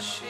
She.